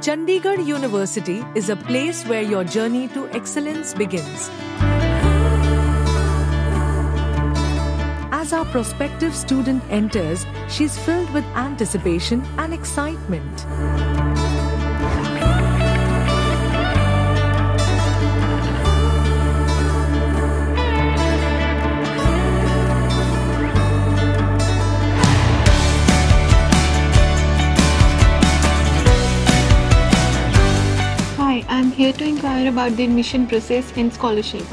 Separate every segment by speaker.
Speaker 1: Chandigarh University is a place where your journey to excellence begins. As our prospective student enters, she's filled with anticipation and excitement.
Speaker 2: Hi, I'm here to inquire about the admission process and scholarship.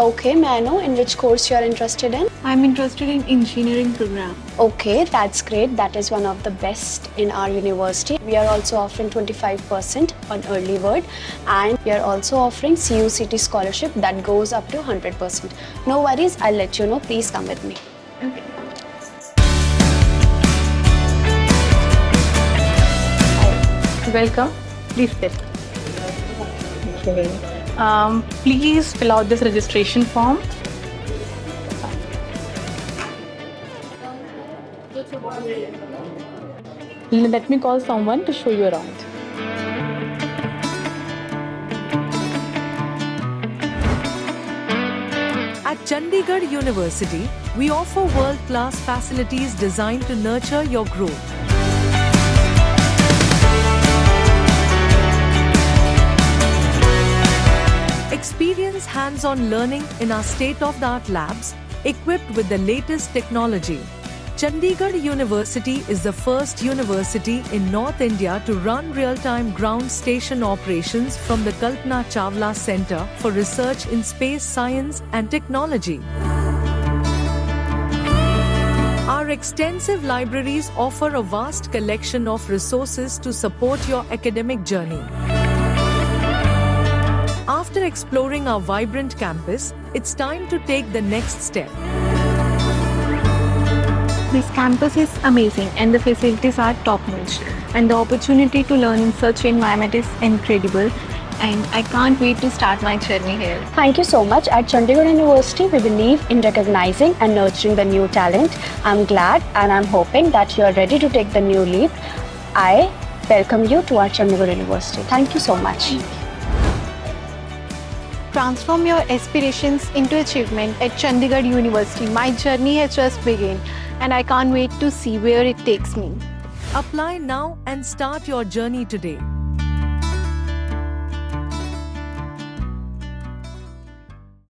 Speaker 3: Okay, may I know in which course you are interested in?
Speaker 2: I'm interested in engineering program.
Speaker 3: Okay, that's great. That is one of the best in our university. We are also offering 25% on early bird and we are also offering CUCET scholarship that goes up to 100%. No worries, I'll let you know. Please come with me.
Speaker 2: Okay.
Speaker 4: Welcome. Please sit. Okay. Um, please fill out this registration form. Let me call someone to show you around.
Speaker 1: At Chandigarh University, we offer world class facilities designed to nurture your growth. Experience hands on learning in our state of the art labs, equipped with the latest technology. Chandigarh University is the first university in North India to run real time ground station operations from the Kalpana Chawla Center for Research in Space Science and Technology. Our extensive libraries offer a vast collection of resources to support your academic journey. After exploring our vibrant campus, it's time to take the next step.
Speaker 2: This campus is amazing and the facilities are top notch. And the opportunity to learn in such an environment is incredible. And I can't wait to start my journey here.
Speaker 3: Thank you so much. At Chandigarh University, we believe in recognizing and nurturing the new talent. I'm glad and I'm hoping that you are ready to take the new leap. I welcome you to our Chandigarh University. Thank you so much.
Speaker 2: Transform your aspirations into achievement at Chandigarh University. My journey has just begun and I can't wait to see where it takes me.
Speaker 1: Apply now and start your journey today.